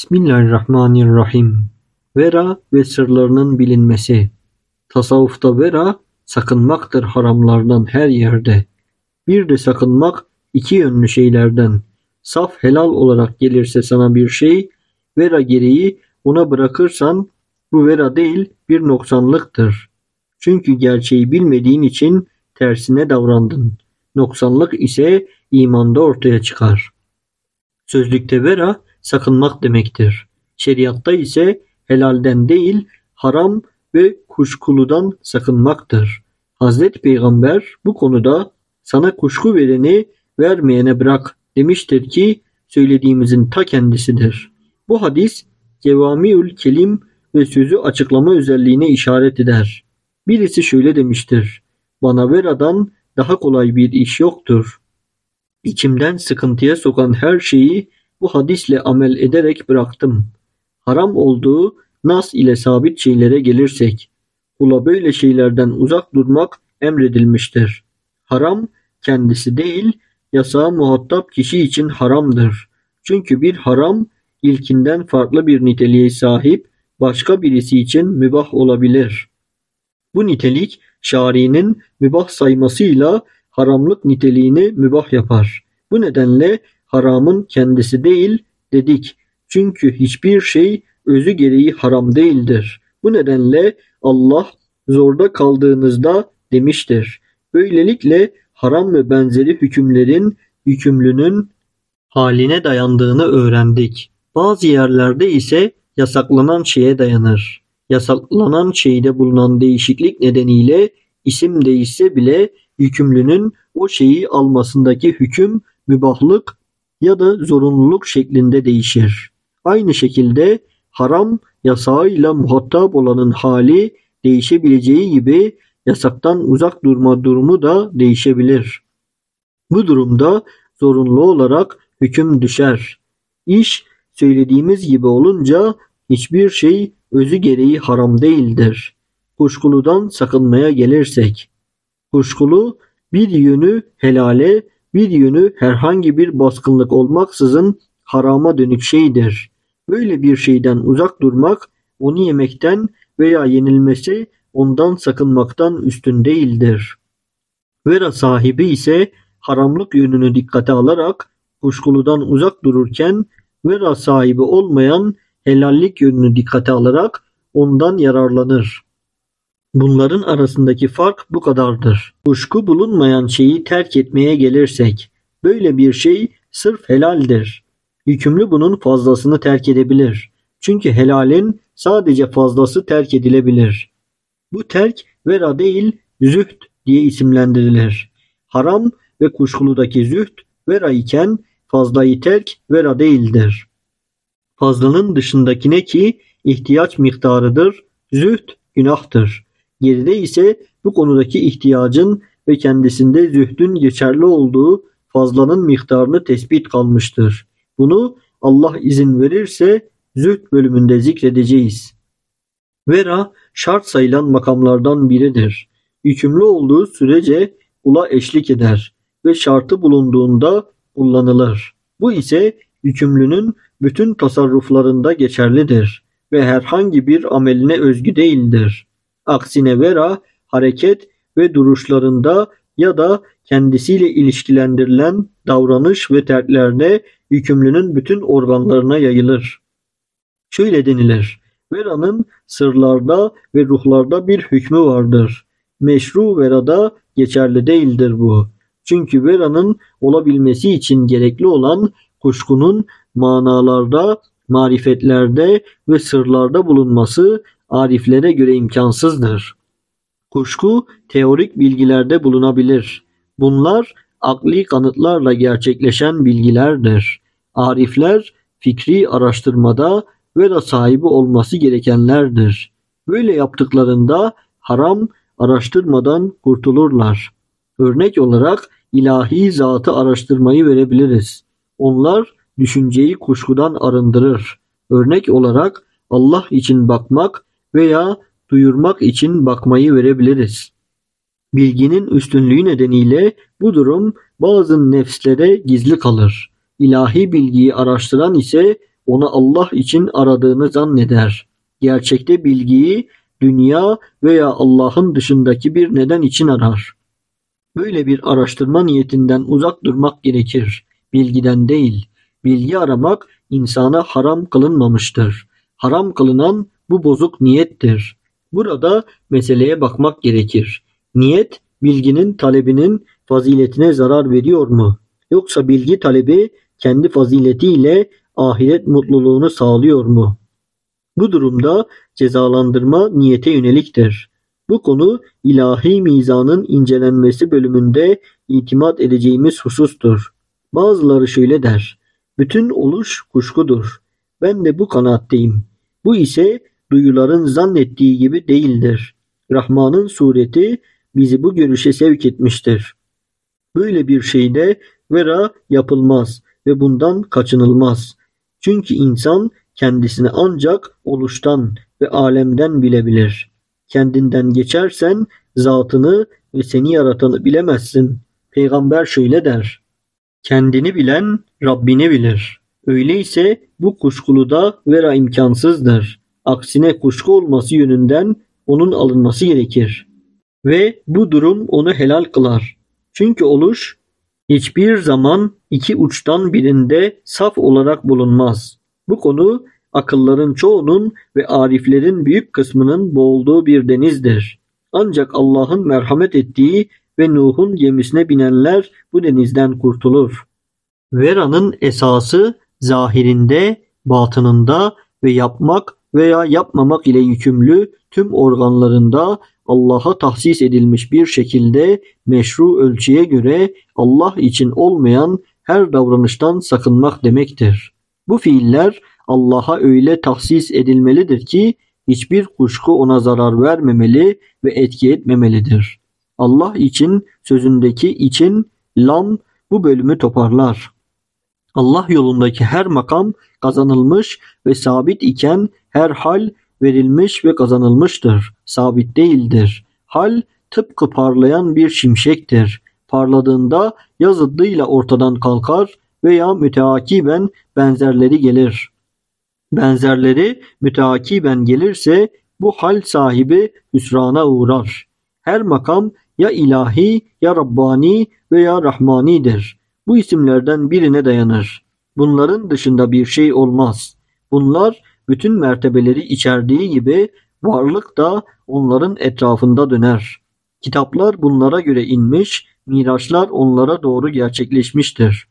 Bismillahirrahmanirrahim. Vera ve sırlarının bilinmesi. Tasavvufta vera sakınmaktır haramlardan her yerde. Bir de sakınmak iki yönlü şeylerden. Saf helal olarak gelirse sana bir şey, vera gereği ona bırakırsan bu vera değil bir noksanlıktır. Çünkü gerçeği bilmediğin için tersine davrandın. Noksanlık ise imanda ortaya çıkar. Sözlükte vera sakınmak demektir. Şeriatta ise helalden değil haram ve kuşkuludan sakınmaktır. Hazreti Peygamber bu konuda sana kuşku vereni vermeyene bırak demiştir ki söylediğimizin ta kendisidir. Bu hadis Cevamiül Kelim ve sözü açıklama özelliğine işaret eder. Birisi şöyle demiştir. Bana veradan daha kolay bir iş yoktur. İçimden sıkıntıya sokan her şeyi bu hadisle amel ederek bıraktım. Haram olduğu nas ile sabit şeylere gelirsek, kula böyle şeylerden uzak durmak emredilmiştir. Haram kendisi değil, yasağa muhatap kişi için haramdır. Çünkü bir haram ilkinden farklı bir niteliğe sahip başka birisi için mübah olabilir. Bu nitelik şari'nin mübah saymasıyla haramlık niteliğini mübah yapar. Bu nedenle haramın kendisi değil dedik. Çünkü hiçbir şey özü gereği haram değildir. Bu nedenle Allah zorda kaldığınızda demiştir. Böylelikle haram ve benzeri hükümlerin hükümlünün haline dayandığını öğrendik. Bazı yerlerde ise yasaklanan şeye dayanır. Yasaklanan şeyde bulunan değişiklik nedeniyle isim değişse bile yükümlünün o şeyi almasındaki hüküm mübahlık ya da zorunluluk şeklinde değişir. Aynı şekilde haram yasağıyla muhatap olanın hali değişebileceği gibi yasaktan uzak durma durumu da değişebilir. Bu durumda zorunlu olarak hüküm düşer. İş söylediğimiz gibi olunca hiçbir şey özü gereği haram değildir. Kuşkuludan sakınmaya gelirsek, kuşkulu bir yönü helale, bir yönü herhangi bir baskınlık olmaksızın harama dönük şeydir. Böyle bir şeyden uzak durmak, onu yemekten veya yenilmesi ondan sakınmaktan üstün değildir. Vera sahibi ise haramlık yönünü dikkate alarak kuşkuludan uzak dururken vera sahibi olmayan helallik yönünü dikkate alarak ondan yararlanır. Bunların arasındaki fark bu kadardır. Kuşku bulunmayan şeyi terk etmeye gelirsek, böyle bir şey sırf helaldir. Yükümlü bunun fazlasını terk edebilir. Çünkü helalin sadece fazlası terk edilebilir. Bu terk vera değil züht diye isimlendirilir. Haram ve kuşkuludaki züht vera iken fazlayı terk vera değildir. Fazlanın dışındakine ki ihtiyaç miktarıdır, züht günahtır. Geride ise bu konudaki ihtiyacın ve kendisinde zühdün geçerli olduğu fazlanın miktarını tespit kalmıştır. Bunu Allah izin verirse zühd bölümünde zikredeceğiz. Vera şart sayılan makamlardan biridir. Yükümlü olduğu sürece ula eşlik eder ve şartı bulunduğunda kullanılır. Bu ise yükümlünün bütün tasarruflarında geçerlidir ve herhangi bir ameline özgü değildir. Aksine vera hareket ve duruşlarında ya da kendisiyle ilişkilendirilen davranış ve terklerde yükümlünün bütün organlarına yayılır. Şöyle denilir. Vera'nın sırlarda ve ruhlarda bir hükmü vardır. Meşru verada geçerli değildir bu. Çünkü vera'nın olabilmesi için gerekli olan kuşkunun manalarda, marifetlerde ve sırlarda bulunması ariflere göre imkansızdır. Kuşku teorik bilgilerde bulunabilir. Bunlar akli kanıtlarla gerçekleşen bilgilerdir. Arifler fikri araştırmada vera sahibi olması gerekenlerdir. Böyle yaptıklarında haram araştırmadan kurtulurlar. Örnek olarak ilahi zatı araştırmayı verebiliriz. Onlar düşünceyi kuşkudan arındırır. Örnek olarak Allah için bakmak veya duyurmak için bakmayı verebiliriz. Bilginin üstünlüğü nedeniyle bu durum bazı nefslere gizli kalır. İlahi bilgiyi araştıran ise onu Allah için aradığını zanneder. Gerçekte bilgiyi dünya veya Allah'ın dışındaki bir neden için arar. Böyle bir araştırma niyetinden uzak durmak gerekir. Bilgiden değil. Bilgi aramak insana haram kılınmamıştır. Haram kılınan bu bozuk niyettir. Burada meseleye bakmak gerekir. Niyet bilginin talebinin faziletine zarar veriyor mu? Yoksa bilgi talebi kendi faziletiyle ahiret mutluluğunu sağlıyor mu? Bu durumda cezalandırma niyete yöneliktir. Bu konu ilahi mizanın incelenmesi bölümünde itimat edeceğimiz husustur. Bazıları şöyle der. Bütün oluş kuşkudur. Ben de bu kanaatteyim. Bu ise duyuların zannettiği gibi değildir. Rahman'ın sureti bizi bu görüşe sevk etmiştir. Böyle bir şeyde vera yapılmaz ve bundan kaçınılmaz. Çünkü insan kendisini ancak oluştan ve alemden bilebilir. Kendinden geçersen zatını ve seni yaratanı bilemezsin. Peygamber şöyle der. Kendini bilen Rabbini bilir. Öyleyse bu kuşkuluda vera imkansızdır. Aksine kuşku olması yönünden onun alınması gerekir. Ve bu durum onu helal kılar. Çünkü oluş hiçbir zaman iki uçtan birinde saf olarak bulunmaz. Bu konu akılların çoğunun ve ariflerin büyük kısmının boğulduğu bir denizdir. Ancak Allah'ın merhamet ettiği ve Nuh'un gemisine binenler bu denizden kurtulur. Vera'nın esası zahirinde, batınında ve yapmak veya yapmamak ile yükümlü tüm organlarında Allah'a tahsis edilmiş bir şekilde meşru ölçüye göre Allah için olmayan her davranıştan sakınmak demektir. Bu fiiller Allah'a öyle tahsis edilmelidir ki hiçbir kuşku ona zarar vermemeli ve etki etmemelidir. Allah için sözündeki için lam bu bölümü toparlar. Allah yolundaki her makam kazanılmış ve sabit iken her hal verilmiş ve kazanılmıştır. Sabit değildir. Hal tıpkı parlayan bir şimşektir. Parladığında ya ortadan kalkar veya müteakiben benzerleri gelir. Benzerleri müteakiben gelirse bu hal sahibi hüsrana uğrar. Her makam ya ilahi ya Rabbani veya Rahmanidir. Bu isimlerden birine dayanır. Bunların dışında bir şey olmaz. Bunlar bütün mertebeleri içerdiği gibi varlık da onların etrafında döner. Kitaplar bunlara göre inmiş, miraçlar onlara doğru gerçekleşmiştir.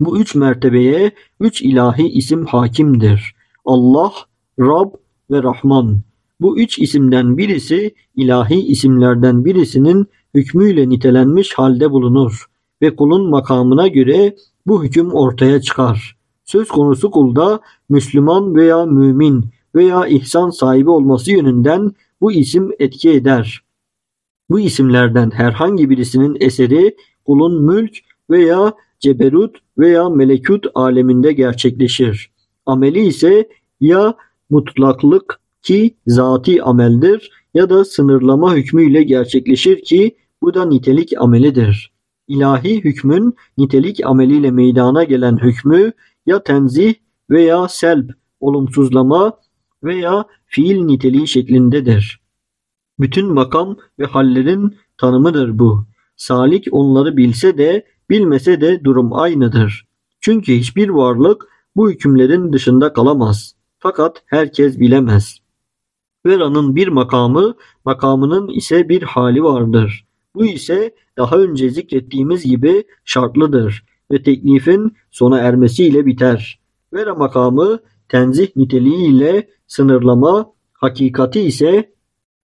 Bu üç mertebeye üç ilahi isim hakimdir. Allah, Rab ve Rahman. Bu üç isimden birisi ilahi isimlerden birisinin hükmüyle nitelenmiş halde bulunur ve kulun makamına göre bu hüküm ortaya çıkar. Söz konusu kulda Müslüman veya mümin veya ihsan sahibi olması yönünden bu isim etki eder. Bu isimlerden herhangi birisinin eseri kulun mülk veya ceberut veya melekut aleminde gerçekleşir. Ameli ise ya mutlaklık ki zati ameldir ya da sınırlama hükmüyle gerçekleşir ki bu da nitelik amelidir. İlahi hükmün nitelik ameliyle meydana gelen hükmü ya tenzih veya selb, olumsuzlama veya fiil niteliği şeklindedir. Bütün makam ve hallerin tanımıdır bu. Salik onları bilse de bilmese de durum aynıdır. Çünkü hiçbir varlık bu hükümlerin dışında kalamaz. Fakat herkes bilemez. Vera'nın bir makamı, makamının ise bir hali vardır. Bu ise daha önce zikrettiğimiz gibi şartlıdır ve teklifin sona ermesiyle biter. Vera makamı tenzih niteliğiyle sınırlama, hakikati ise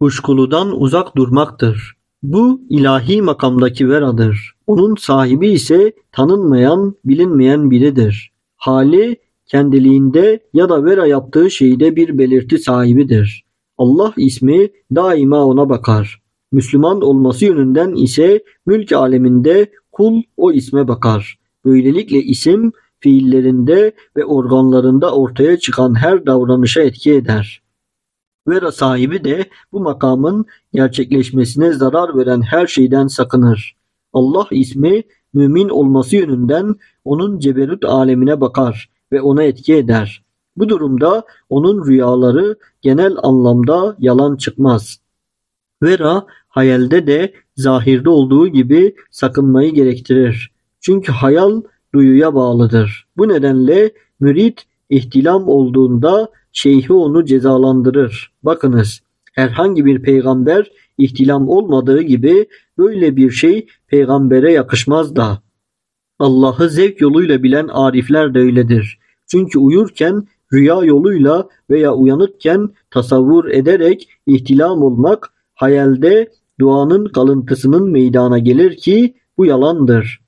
kuşkuludan uzak durmaktır. Bu ilahi makamdaki veradır. Onun sahibi ise tanınmayan, bilinmeyen biridir. Hali kendiliğinde ya da vera yaptığı şeyde bir belirti sahibidir. Allah ismi daima ona bakar. Müslüman olması yönünden ise mülk aleminde kul o isme bakar. Böylelikle isim fiillerinde ve organlarında ortaya çıkan her davranışa etki eder. Vera sahibi de bu makamın gerçekleşmesine zarar veren her şeyden sakınır. Allah ismi mümin olması yönünden onun ceberut alemine bakar ve ona etki eder. Bu durumda onun rüyaları genel anlamda yalan çıkmaz. Vera hayalde de zahirde olduğu gibi sakınmayı gerektirir. Çünkü hayal duyuya bağlıdır. Bu nedenle mürit ihtilam olduğunda şeyhi onu cezalandırır. Bakınız herhangi bir peygamber ihtilam olmadığı gibi böyle bir şey peygambere yakışmaz da. Allah'ı zevk yoluyla bilen arifler de öyledir. Çünkü uyurken rüya yoluyla veya uyanıkken tasavvur ederek ihtilam olmak hayalde duanın kalıntısının meydana gelir ki bu yalandır.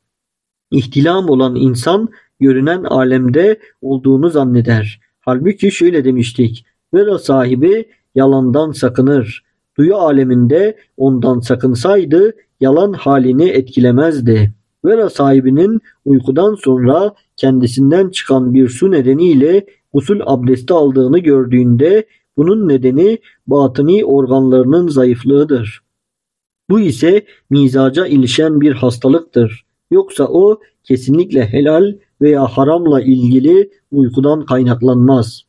İhtilam olan insan görünen alemde olduğunu zanneder. Halbuki şöyle demiştik. Vera sahibi yalandan sakınır. Duyu aleminde ondan sakınsaydı yalan halini etkilemezdi. Vera sahibinin uykudan sonra kendisinden çıkan bir su nedeniyle usul abdesti aldığını gördüğünde bunun nedeni batıni organlarının zayıflığıdır. Bu ise mizaca ilişen bir hastalıktır. Yoksa o kesinlikle helal veya haramla ilgili uykudan kaynaklanmaz.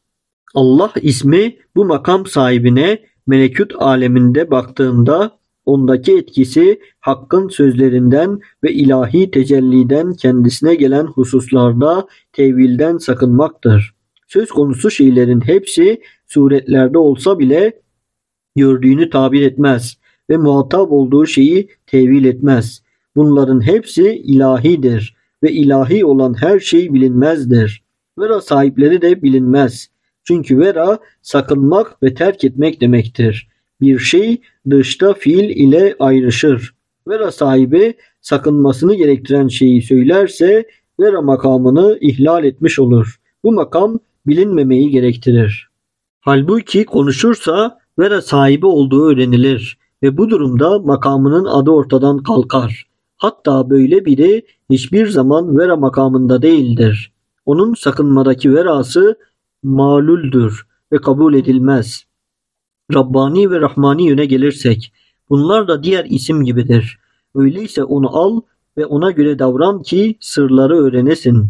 Allah ismi bu makam sahibine melekut aleminde baktığında ondaki etkisi hakkın sözlerinden ve ilahi tecelliden kendisine gelen hususlarda tevilden sakınmaktır. Söz konusu şeylerin hepsi suretlerde olsa bile gördüğünü tabir etmez ve muhatap olduğu şeyi tevil etmez. Bunların hepsi ilahidir ve ilahi olan her şey bilinmezdir. Vera sahipleri de bilinmez. Çünkü vera sakınmak ve terk etmek demektir. Bir şey dışta fiil ile ayrışır. Vera sahibi sakınmasını gerektiren şeyi söylerse vera makamını ihlal etmiş olur. Bu makam bilinmemeyi gerektirir. Halbuki konuşursa vera sahibi olduğu öğrenilir ve bu durumda makamının adı ortadan kalkar. Hatta böyle biri hiçbir zaman vera makamında değildir. Onun sakınmadaki verası maluldür ve kabul edilmez. Rabbani ve Rahmani yöne gelirsek bunlar da diğer isim gibidir. Öyleyse onu al ve ona göre davran ki sırları öğrenesin.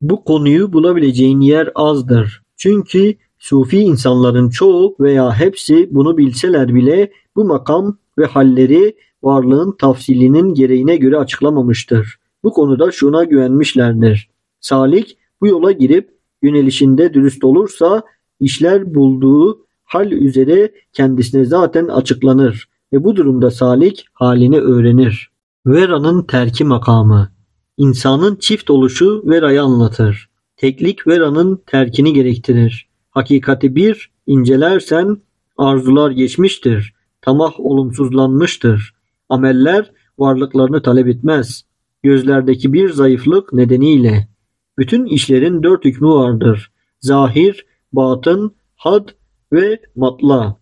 Bu konuyu bulabileceğin yer azdır. Çünkü Sufi insanların çoğu veya hepsi bunu bilseler bile bu makam ve halleri varlığın tafsilinin gereğine göre açıklamamıştır. Bu konuda şuna güvenmişlerdir. Salik bu yola girip yönelişinde dürüst olursa işler bulduğu hal üzere kendisine zaten açıklanır ve bu durumda salik halini öğrenir. Vera'nın terki makamı İnsanın çift oluşu Vera'yı anlatır. Teklik Vera'nın terkini gerektirir. Hakikati bir incelersen arzular geçmiştir. Tamah olumsuzlanmıştır. Ameller varlıklarını talep etmez. Gözlerdeki bir zayıflık nedeniyle. Bütün işlerin dört hükmü vardır. Zahir, batın, had ve matla.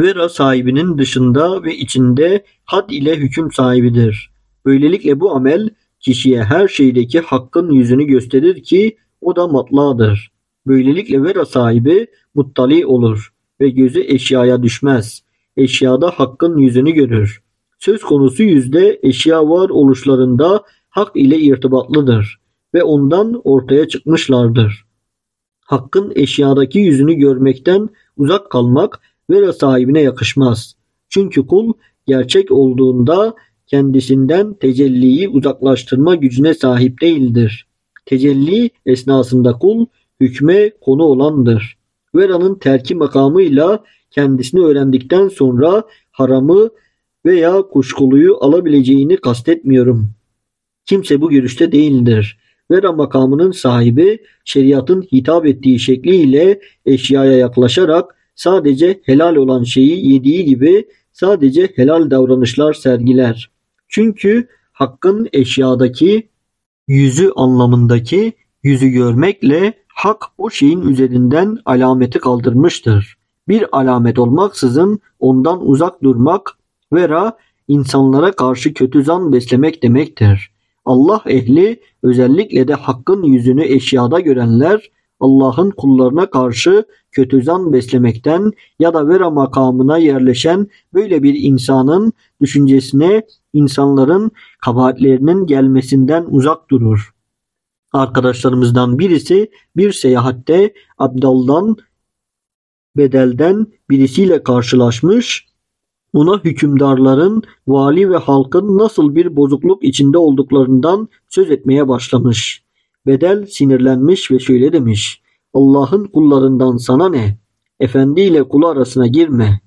Vera sahibinin dışında ve içinde had ile hüküm sahibidir. Böylelikle bu amel kişiye her şeydeki hakkın yüzünü gösterir ki o da matladır. Böylelikle vera sahibi muttali olur ve gözü eşyaya düşmez. Eşyada hakkın yüzünü görür. Söz konusu yüzde eşya var oluşlarında hak ile irtibatlıdır ve ondan ortaya çıkmışlardır. Hakkın eşyadaki yüzünü görmekten uzak kalmak vera sahibine yakışmaz. Çünkü kul gerçek olduğunda kendisinden tecelliyi uzaklaştırma gücüne sahip değildir. Tecelli esnasında kul hükme konu olandır. Vera'nın terki makamıyla kendisini öğrendikten sonra haramı veya kuşkuluyu alabileceğini kastetmiyorum. Kimse bu görüşte değildir. Vera makamının sahibi şeriatın hitap ettiği şekliyle eşyaya yaklaşarak sadece helal olan şeyi yediği gibi sadece helal davranışlar sergiler. Çünkü hakkın eşyadaki yüzü anlamındaki yüzü görmekle hak o şeyin üzerinden alameti kaldırmıştır. Bir alamet olmaksızın ondan uzak durmak vera insanlara karşı kötü zan beslemek demektir. Allah ehli özellikle de hakkın yüzünü eşyada görenler Allah'ın kullarına karşı kötü zan beslemekten ya da vera makamına yerleşen böyle bir insanın düşüncesine insanların kabahatlerinin gelmesinden uzak durur. Arkadaşlarımızdan birisi bir seyahatte Abdal'dan bedelden birisiyle karşılaşmış, ona hükümdarların, vali ve halkın nasıl bir bozukluk içinde olduklarından söz etmeye başlamış. Bedel sinirlenmiş ve şöyle demiş. Allah'ın kullarından sana ne? Efendi ile kulu arasına girme.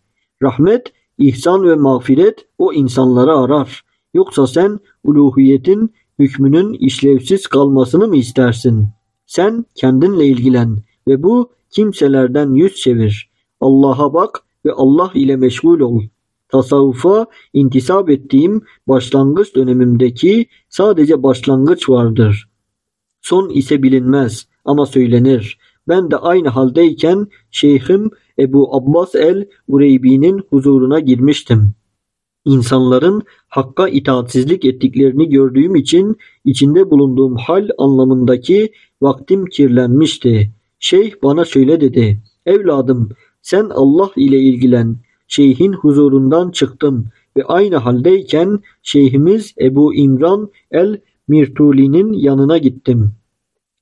Rahmet, ihsan ve mağfiret o insanları arar. Yoksa sen uluhiyetin hükmünün işlevsiz kalmasını mı istersin? Sen kendinle ilgilen ve bu kimselerden yüz çevir. Allah'a bak ve Allah ile meşgul ol. Tasavvufa intisap ettiğim başlangıç dönemimdeki sadece başlangıç vardır. Son ise bilinmez ama söylenir. Ben de aynı haldeyken Şeyhim Ebu Abbas el-Ureybi'nin huzuruna girmiştim. İnsanların hakka itaatsizlik ettiklerini gördüğüm için içinde bulunduğum hal anlamındaki vaktim kirlenmişti. Şeyh bana şöyle dedi. Evladım sen Allah ile ilgilen. Şeyhin huzurundan çıktım ve aynı haldeyken şeyhimiz Ebu İmran el-Mirtuli'nin yanına gittim.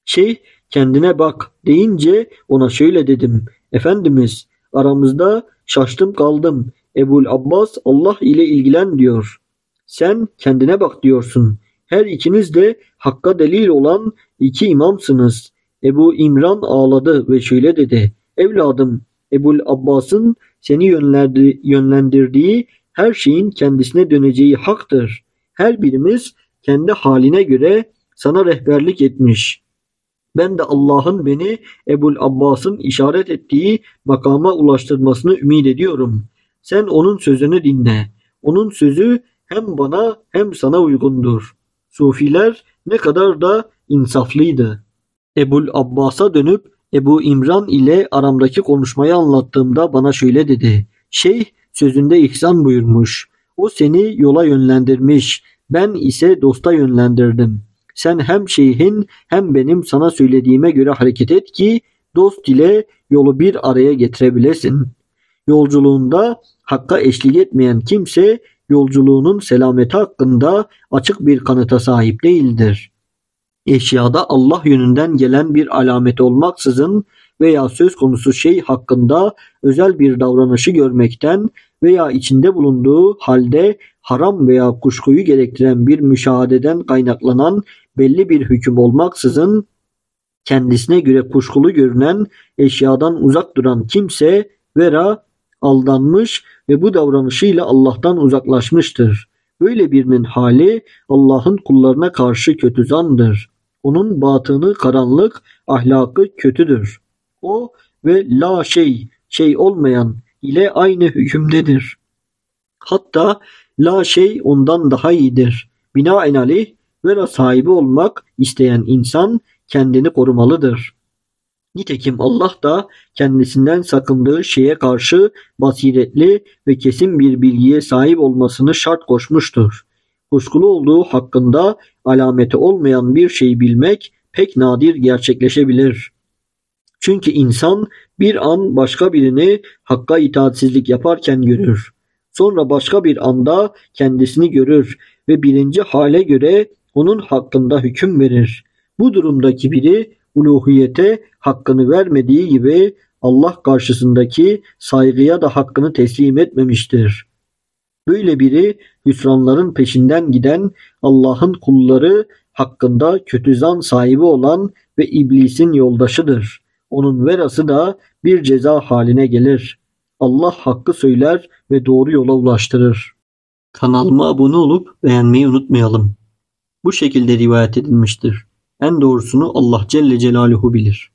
Şeyh kendine bak deyince ona şöyle dedim. Efendimiz aramızda şaştım kaldım. Ebul Abbas Allah ile ilgilen diyor. Sen kendine bak diyorsun. Her ikiniz de hakka delil olan iki imamsınız. Ebu İmran ağladı ve şöyle dedi. Evladım Ebul Abbas'ın seni yönlendirdiği her şeyin kendisine döneceği haktır. Her birimiz kendi haline göre sana rehberlik etmiş. Ben de Allah'ın beni Ebul Abbas'ın işaret ettiği makama ulaştırmasını ümit ediyorum. Sen onun sözünü dinle. Onun sözü hem bana hem sana uygundur. Sufiler ne kadar da insaflıydı. Ebul Abbas'a dönüp Ebu İmran ile aramdaki konuşmayı anlattığımda bana şöyle dedi. Şeyh sözünde ihsan buyurmuş. O seni yola yönlendirmiş. Ben ise dosta yönlendirdim. Sen hem şeyhin hem benim sana söylediğime göre hareket et ki dost ile yolu bir araya getirebilesin. Yolculuğunda hakka eşlik etmeyen kimse yolculuğunun selameti hakkında açık bir kanıta sahip değildir. Eşyada Allah yönünden gelen bir alamet olmaksızın veya söz konusu şey hakkında özel bir davranışı görmekten veya içinde bulunduğu halde haram veya kuşkuyu gerektiren bir müşahededen kaynaklanan belli bir hüküm olmaksızın kendisine göre kuşkulu görünen eşyadan uzak duran kimse vera aldanmış ve bu davranışıyla Allah'tan uzaklaşmıştır. Böyle birinin hali Allah'ın kullarına karşı kötü zandır. Onun batını karanlık, ahlakı kötüdür. O ve la şey, şey olmayan ile aynı hükümdedir. Hatta la şey ondan daha iyidir. Binaenaleyh vera sahibi olmak isteyen insan kendini korumalıdır. Nitekim Allah da kendisinden sakındığı şeye karşı basiretli ve kesin bir bilgiye sahip olmasını şart koşmuştur. Kuşkulu olduğu hakkında alameti olmayan bir şeyi bilmek pek nadir gerçekleşebilir. Çünkü insan bir an başka birini hakka itaatsizlik yaparken görür. Sonra başka bir anda kendisini görür ve birinci hale göre onun hakkında hüküm verir. Bu durumdaki biri uluhiyete hakkını vermediği gibi Allah karşısındaki saygıya da hakkını teslim etmemiştir. Böyle biri hüsranların peşinden giden Allah'ın kulları hakkında kötü zan sahibi olan ve iblisin yoldaşıdır. Onun verası da bir ceza haline gelir. Allah hakkı söyler ve doğru yola ulaştırır. Kanalıma abone olup beğenmeyi unutmayalım. Bu şekilde rivayet edilmiştir. En doğrusunu Allah Celle Celaluhu bilir.